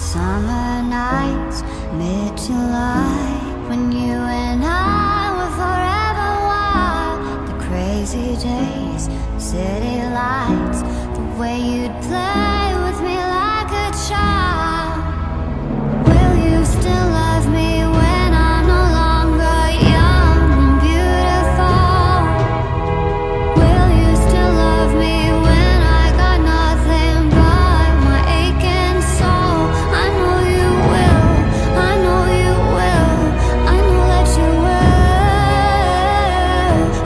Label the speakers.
Speaker 1: Summer nights, mid-July When you and I were forever wild. The crazy days, city lights The way you'd play.